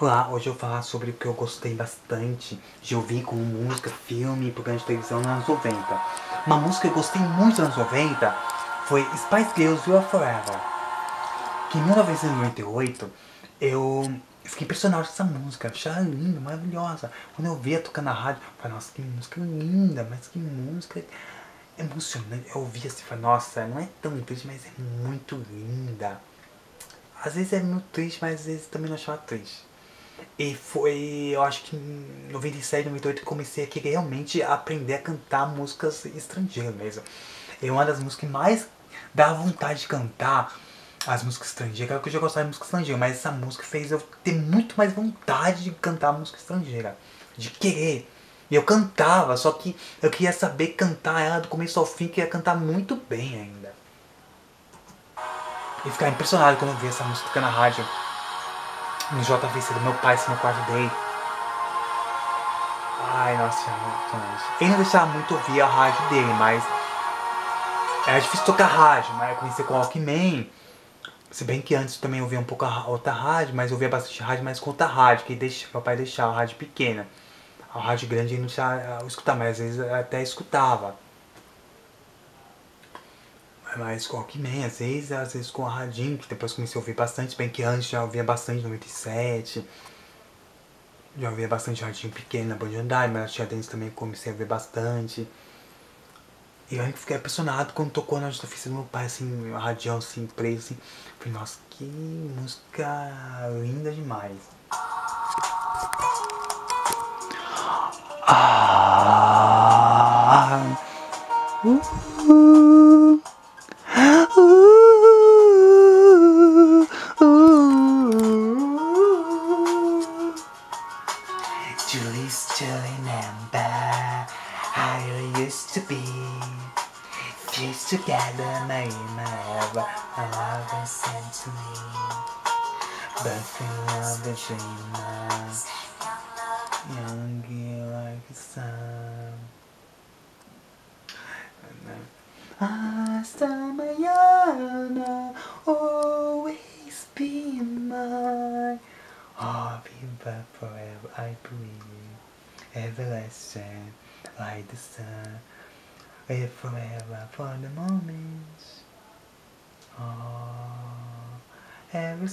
Olá, hoje eu vou falar sobre o que eu gostei bastante de ouvir como música, filme, programa de televisão nos anos 90. Uma música que eu gostei muito nos anos 90 foi Spice Girls You Are Forever. Que em 1998 eu fiquei impressionado com essa música, achei ela linda, maravilhosa. Quando eu via tocando na rádio, eu falei, nossa, que música linda, mas que música emocionante. Eu ouvia assim, falei, nossa, não é tão triste, mas é muito linda. Às vezes é muito triste, mas às vezes também não achava triste. E foi, eu acho que em 97, 98 eu comecei a querer realmente aprender a cantar músicas estrangeiras mesmo. E uma das músicas que mais dá vontade de cantar as músicas estrangeiras, porque eu já gostava de música estrangeira, mas essa música fez eu ter muito mais vontade de cantar música estrangeira. De querer. E eu cantava, só que eu queria saber cantar ela do começo ao fim, queria cantar muito bem ainda. E ficar impressionado quando eu vi essa música na rádio no JVC do meu pai, assim, no quarto dele. Ai, nossa, muito Ele não deixava muito ouvir a rádio dele, mas era difícil tocar rádio, mas eu comecei com Walkman. Se bem que antes também ouvia um pouco a outra rádio, mas ouvia bastante rádio, mas com outra rádio, que deixa, meu pai deixava a rádio pequena. A rádio grande ele não deixava escutar, mas às vezes até escutava. Mas com Walkman, às vezes, às vezes com a radinho, que depois comecei a ouvir bastante, bem que antes já ouvia bastante 97. Já ouvia bastante radinho pequeno na Band Andai, mas a Tia Dance também comecei a ver bastante. E eu fiquei impressionado quando tocou na oficina do meu pai, assim, radião assim, preso, assim. Falei, nossa, que música linda demais. Ah, uh, uh. The dreamer, young girl like a sun. Hasta mañana, always be mine. Oh, be back forever, I believe. Everlasting, like the sun. Live forever for the moments. Oh, every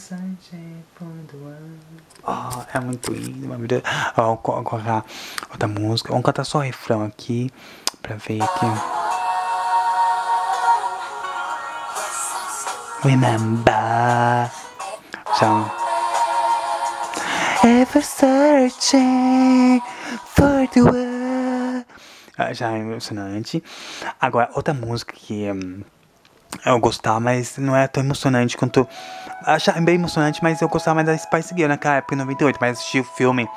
the world. Oh, é muito lindo, meu Deus. Oh, colocar outra música. Vamos cantar só o refrão aqui, pra ver aqui. remember. So, ever searching for the world. Ah, já é emocionante. Agora, outra música que hum, eu gostava, mas não é tão emocionante quanto. Achava bem emocionante, mas eu gostava mais da Spice Girl naquela época, em 98. Mas assisti o filme.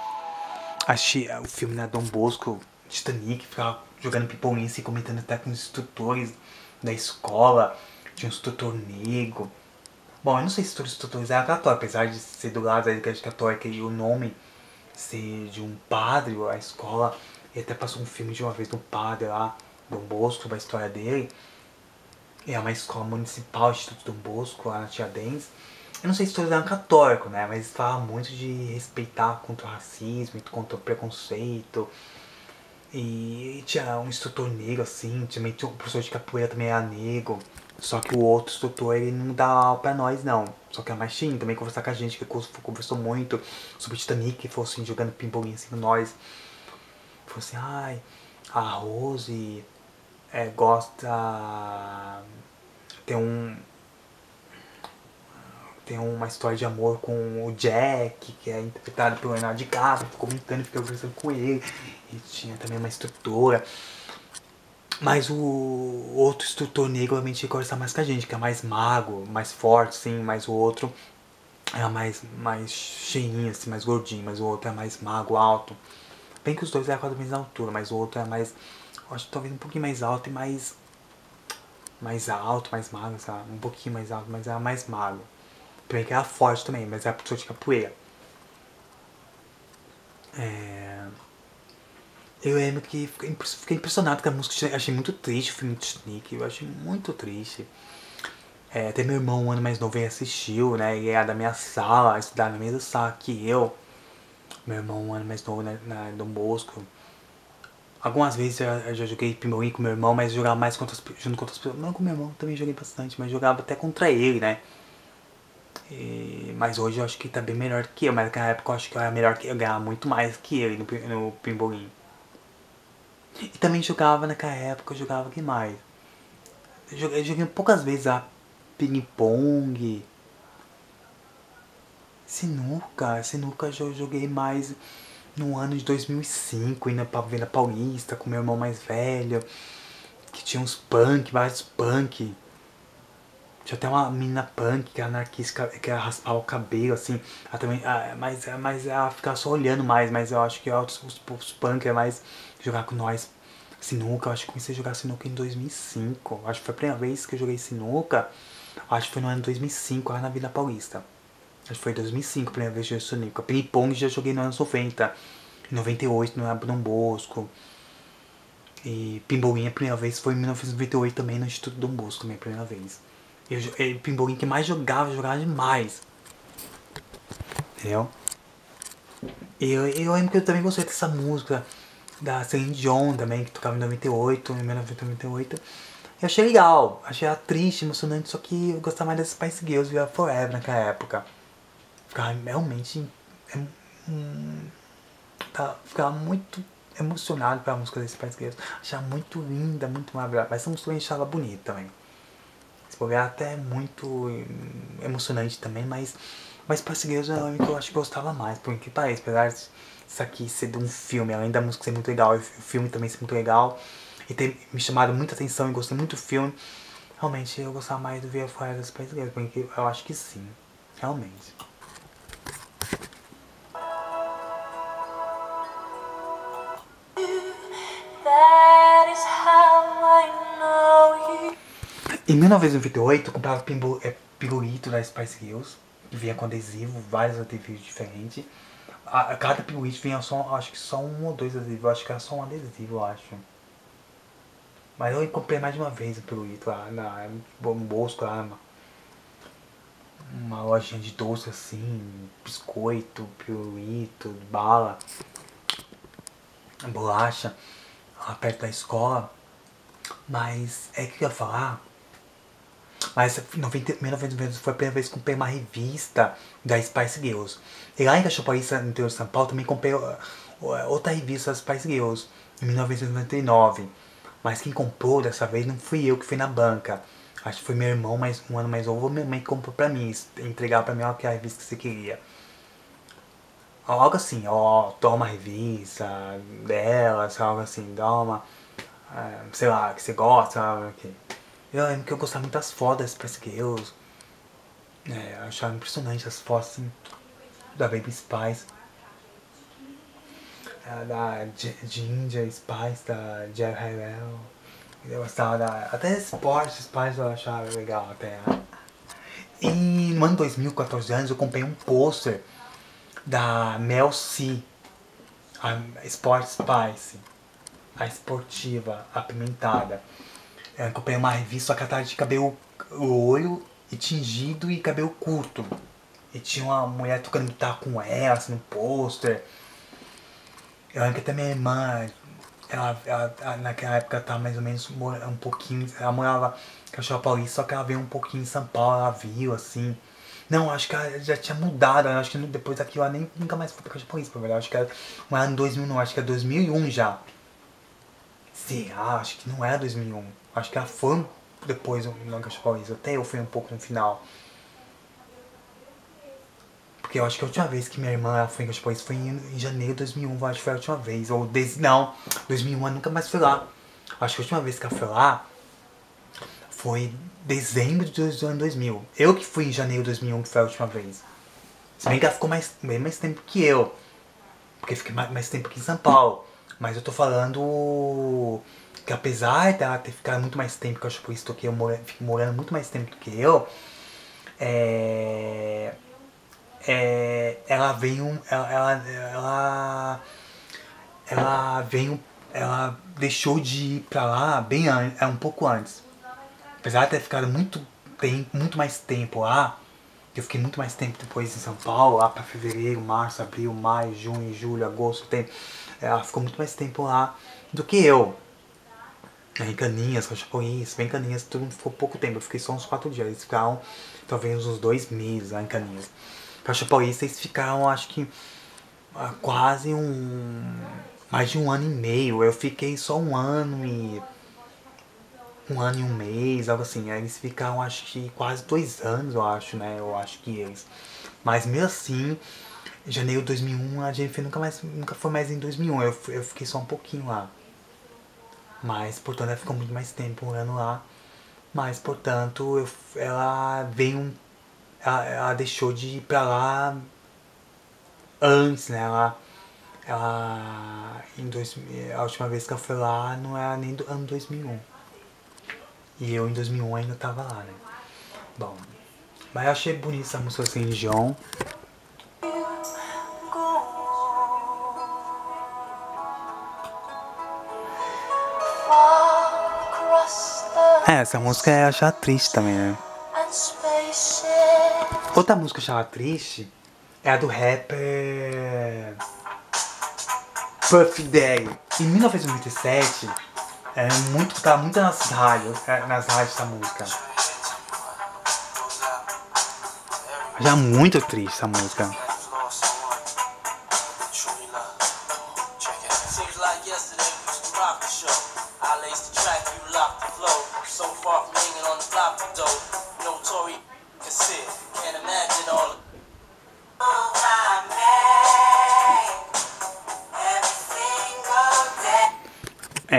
Assisti o filme da Dom Bosco, Titanic, ficava jogando pipolinha assim, comentando até com os instrutores da escola tinha um instrutor negro. Bom, eu não sei se todos os instrutores eram católicos, apesar de ser do lado da igreja católica e o nome ser de um padre, a escola. E até passou um filme de uma vez do padre lá, Dom Bosco, sobre a história dele. É uma escola municipal, Instituto Dom Bosco, lá na Tiradentes. Eu não sei se todos eram católicos, né? Mas fala muito de respeitar contra o racismo contra o preconceito. E tinha um instrutor negro, assim, tinha um professor de capoeira também era negro. Só que o outro instrutor, ele não dá aula pra nós, não. Só que a Martin também conversar com a gente, que conversou muito sobre Titanic, que falou assim, jogando pimbolinho assim no nós. Falou assim, ai, a Rose é, gosta... Tem um... Tem uma história de amor com o Jack, que é interpretado pelo Leonardo DiCaprio, comentando, fica conversando com ele. E tinha também uma instrutora. Mas o outro instrutor negro realmente conversar mais com a gente, que é mais mago, mais forte, sim, mas o outro é mais, mais cheinho, assim, mais gordinho, mas o outro é mais mago, alto. Bem que os dois é quase a mesma altura, mas o outro é mais, acho que talvez um pouquinho mais alto e mais, mais alto, mais magro, sabe? Um pouquinho mais alto, mas era mais magro. Também que era forte também, mas era pessoa de capoeira. É... Eu lembro que fiquei impressionado com a música, achei muito triste o filme de Sneak, eu achei muito triste. É, até meu irmão, um ano mais novo, ele assistiu, né, e era da minha sala, estudava na mesma sala que eu. Meu irmão um ano mais novo na, na Dom Bosco. Algumas vezes eu, já joguei pimbolim com meu irmão, mas jogava mais contra junto com outras pessoas. Não, com meu irmão também joguei bastante, mas jogava até contra ele, né? E, mas hoje eu acho que tá bem melhor que eu, mas naquela época eu acho que eu era melhor que eu, ganhava muito mais que ele no, no. E também jogava naquela época, eu jogava que mais? Eu joguei, eu joguei poucas vezes a ping-pong. Sinuca, sinuca eu joguei mais no ano de 2005, indo pra Vila Paulista com meu irmão mais velho, que tinha uns punk, vários punk. Tinha até uma menina punk que era anarquista, que era raspar o cabelo, assim. Ela também, ah, mas, mas ela ficava só olhando mais, mas eu acho que os, os, os punk é mais jogar com nós. Sinuca, eu acho que comecei a jogar sinuca em 2005. Acho que foi a primeira vez que eu joguei sinuca. Acho que foi no ano 2005, lá na Vila Paulista. Acho que foi 2005 a primeira vez que eu joguei Sonic. Ping Pong já joguei no ano 90. Em 98 no Dom Bosco. E Pimbolim a primeira vez foi em 1998 também no Instituto Dom Bosco, minha primeira vez. Eu, é, Pimbolim que mais jogava, jogava demais. Entendeu? Eu, eu lembro que eu também gostei dessa música da Celine Dion também, que tocava em 98, em 1998. Eu achei legal, achei ela triste, emocionante, só que eu gostava mais das Spice Girls e Forever naquela época ficava realmente hum, tá, ficava muito emocionado pela música desse Spice Girls. Achava muito linda, muito maravilhosa. Mas essa música achava bonita também. Se for ver, até é muito hum, emocionante também, mas, mas Spice Girls é uma que eu acho que gostava mais, por que pareça, apesar disso aqui ser de um filme, além da música ser muito legal, o filme também ser muito legal, e ter me chamado muita atenção e gostei muito do filme, realmente eu gostava mais do Fire das Spice Girls, porque eu acho que sim, realmente. Em 1998 eu comprava é, pirulito da Spice Girls, que vinha com adesivo, vários adesivos diferentes. A, cada pirulito vinha só, acho que só um ou dois adesivos, acho que era só um adesivo, eu acho. Mas eu comprei mais de uma vez o pirulito lá na, no Bosco, lá, uma, uma lojinha de doce assim, biscoito, pirulito, bala, bolacha, lá perto da escola. Mas é que eu ia falar mas em 1990 foi a primeira vez que comprei uma revista da Spice Girls. E lá em Cachopaíça, no interior de São Paulo, também comprei uh, uh, outra revista da Spice Girls, em 1999. Mas quem comprou dessa vez não fui eu que fui na banca. Acho que foi meu irmão, mais, um ano mais novo, minha mãe que comprou pra mim, entregar pra mim ó, que é a revista que você queria. Algo assim, ó, toma a revista dela, algo assim, uma, uh, sei lá, que você gosta, okay. Eu lembro que eu gostava muito das fotos das Spice Girls. É, eu achava impressionante as fotos assim, da Baby Spice. Da Ginger Spice, da Jerry Harrell. Eu gostava da. Até Sport Spice eu achava legal até. E no ano 2014 anos eu comprei um pôster da Mel C, a Sport Spice, a esportiva, apimentada. Eu comprei uma revista, só que ela de cabelo olho e tingido e cabelo curto. E tinha uma mulher tocando guitarra com ela, assim, no pôster. Eu lembro que até minha irmã, ela, ela, naquela época ela tava mais ou menos um pouquinho. Ela morava em Cachorro Paulista, só que ela veio um pouquinho em São Paulo, ela viu, assim. Não, acho que ela já tinha mudado, acho que depois daquilo ela nem, nunca mais foi pra Cachorro Paulista, pra verdade. Acho que era, não era em 2000, não, acho que é 2001 já. Sim, ah, acho que não era 2001. Acho que ela foi depois no Lancaster Paulista. Até eu fui um pouco no final. Porque eu acho que a última vez que minha irmã foi em Paulista foi em, em janeiro de 2001. Acho que foi a última vez. Ou des, não, 2001 ela nunca mais foi lá. Acho que a última vez que ela foi lá foi dezembro de ano 2000. Eu que fui em janeiro de 2001 que foi a última vez. Se bem que ela ficou mais, bem mais tempo que eu. Porque fiquei mais, mais tempo aqui em São Paulo. Mas eu tô falando que apesar dela ter ficado muito mais tempo que eu acho por isso que eu moro, fico morando muito mais tempo do que eu, é, é, ela veio, ela, ela, ela, ela veio, ela deixou de ir pra lá bem é um pouco antes. Apesar de ter ficado muito tempo, muito mais tempo lá, Eu fiquei muito mais tempo depois em São Paulo, lá pra fevereiro, março, abril, maio, junho, julho, agosto, tempo. Ela ficou muito mais tempo lá do que eu. Em Caninhas, Cachapoís, bem Caninhas, mundo ficou pouco tempo. Eu fiquei só uns quatro dias. Eles ficaram talvez uns dois meses lá em Caninhas. Cachapoís, eles ficaram, acho que, quase um. mais de um ano e meio. Eu fiquei só um ano e um ano e um mês, algo assim. Eles ficaram, acho que quase dois anos, eu acho, né? Eu acho que eles. Mas mesmo assim, em janeiro de 2001, a Jennifer nunca, mais, nunca foi mais em 2001. Eu, eu fiquei só um pouquinho lá. Mas, portanto, ela ficou muito mais tempo morando lá. Mas, portanto, eu, ela veio. Ela, ela deixou de ir pra lá antes, né? Ela. Ela. Em dois, a última vez que ela foi lá não era nem do ano 2001. E eu em 2001 ainda tava lá, né? Bom, mas eu achei bonita essa música sem religião. É, essa música é achar triste também, né? Outra música achava triste é a do rapper Puff Daddy. Em 1997, é muito, tá muito nas rádios, é, nas rádios essa música. Já muito triste essa música.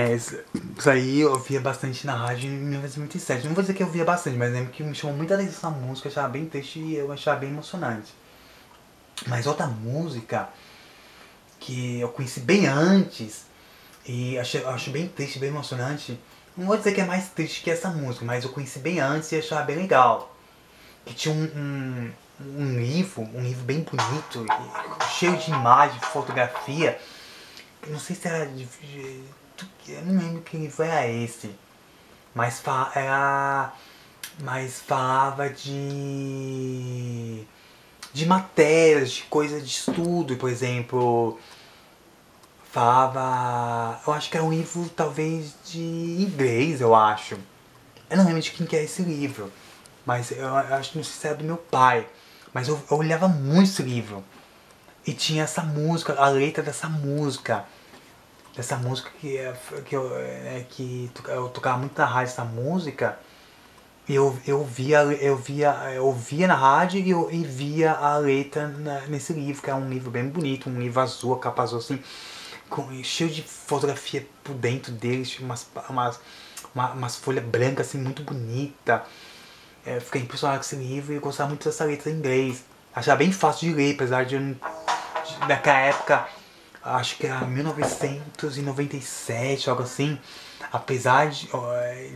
É, isso aí eu via bastante na rádio em 1997. Não vou dizer que eu via bastante, mas lembro que me chamou muita atenção essa música, eu achava bem triste e eu achava bem emocionante. Mas outra música que eu conheci bem antes e achei, acho bem triste, bem emocionante. Não vou dizer que é mais triste que essa música, mas eu conheci bem antes e achava bem legal. Que tinha um, um, um livro, um livro bem bonito, cheio de imagem, fotografia. Não sei se era de, de eu não lembro que livro era esse. Mas era. Mas falava de. de matérias, de coisas de estudo, por exemplo. Falava. Eu acho que era um livro talvez de inglês, eu acho. Eu não lembro de quem que é esse livro. Mas eu, eu acho que não sei se era do meu pai. Mas eu, eu olhava muito esse livro. E tinha essa música, a letra dessa música dessa música que, é, que, eu, é, que eu tocava muito na rádio essa música eu, eu via eu via eu via na rádio e eu e via a letra na, nesse livro que é um livro bem bonito um livro azul capa azul assim com, cheio de fotografia por dentro dele umas umas, uma, umas folhas brancas assim muito bonita. É, fiquei impressionado com esse livro e eu gostava muito dessa letra em inglês. Achava bem fácil de ler apesar de, de naquela época acho que era 1997, algo assim. Apesar de,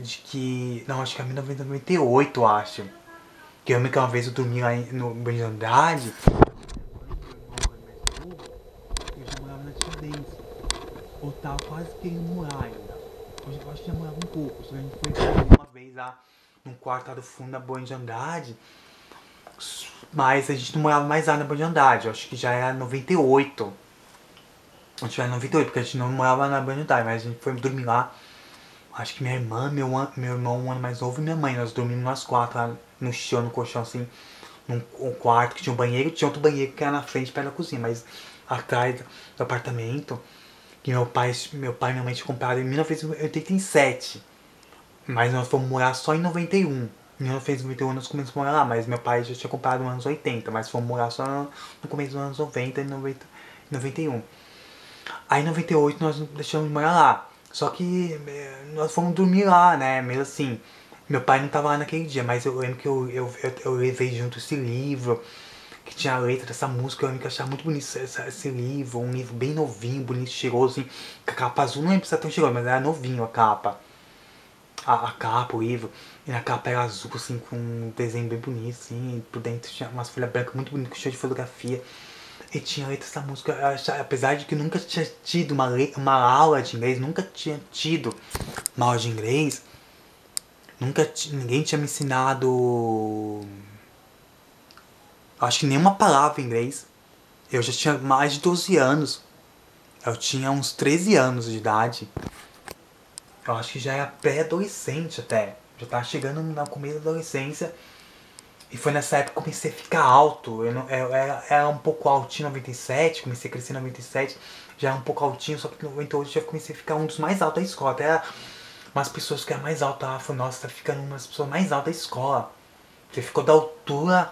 de que. Não, acho que é 1998, acho. Que eu lembro que uma vez eu dormi lá no Banho de Andrade. Eu já morava na Tiradentes. Ou tava quase querendo morar ainda. Hoje eu acho que já morava um pouco. Só que a gente foi uma vez lá num quarto lá do fundo da Banho de Andrade. Mas a gente não morava mais lá na Banho de Andrade. Eu acho que já era 98. A gente vai em 98, porque a gente não morava na Banidade, mas a gente foi dormir lá. Acho que minha irmã, meu, meu irmão um ano mais novo e minha mãe. Nós dormimos nós quatro lá no chão, no colchão, assim, num um quarto que tinha um banheiro, tinha outro banheiro que era na frente perto da cozinha, mas atrás do apartamento, que meu pai, meu pai e minha mãe tinham comprado em 1987. Mas nós fomos morar só em 91. Em 1991 nós começamos a morar lá, mas meu pai já tinha comprado nos anos 80, mas fomos morar só no começo dos anos 90 e 90, 91. Aí em 98 nós deixamos de morar lá. Só que eh, nós fomos dormir lá, né? Mesmo assim. Meu pai não tava lá naquele dia, mas eu lembro que eu, eu, eu, eu levei junto esse livro, que tinha a letra dessa música, eu lembro que eu achava muito bonito esse, esse, livro, um livro bem novinho, bonito, cheiroso, assim, com a capa azul, não lembro se era tão cheiroso, mas era novinho a capa. A, a, capa, o livro, e na capa era azul, assim, com um desenho bem bonito, assim, por dentro tinha umas folhas brancas muito bonitas, cheio de fotografia. E tinha letra dessa música, apesar de que nunca tinha tido uma, uma aula de inglês, nunca tinha tido uma aula de inglês, nunca ninguém tinha me ensinado acho que nenhuma palavra em inglês. Eu já tinha mais de 12 anos. Eu tinha uns 13 anos de idade. Eu acho que já era pré-adolescente até. Já tava chegando no começo da adolescência. E foi nessa época que comecei a ficar alto. Eu, não, eu era, era, um pouco altinho em 97, comecei a crescer em 97. Já era um pouco altinho, só que em 98 já comecei a ficar um dos mais altos da escola. Até umas pessoas que eram mais altas, falou, nossa, tá ficando uma das pessoas mais altas da escola. Você ficou da altura